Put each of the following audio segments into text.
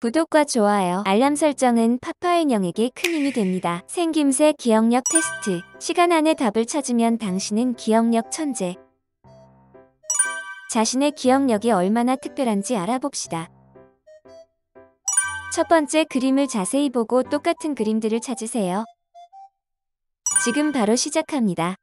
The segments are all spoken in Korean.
구독과 좋아요, 알람 설정은 파파인형에게 큰 힘이 됩니다. 생김새 기억력 테스트. 시간 안에 답을 찾으면 당신은 기억력 천재. 자신의 기억력이 얼마나 특별한지 알아봅시다. 첫 번째 그림을 자세히 보고 똑같은 그림들을 찾으세요. 지금 바로 시작합니다.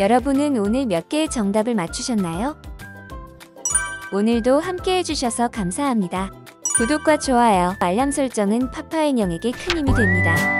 여러분은 오늘 몇 개의 정답을 맞추셨나요? 오늘도 함께 해주셔서 감사합니다. 구독과 좋아요, 알람 설정은 파파인형에게 큰 힘이 됩니다.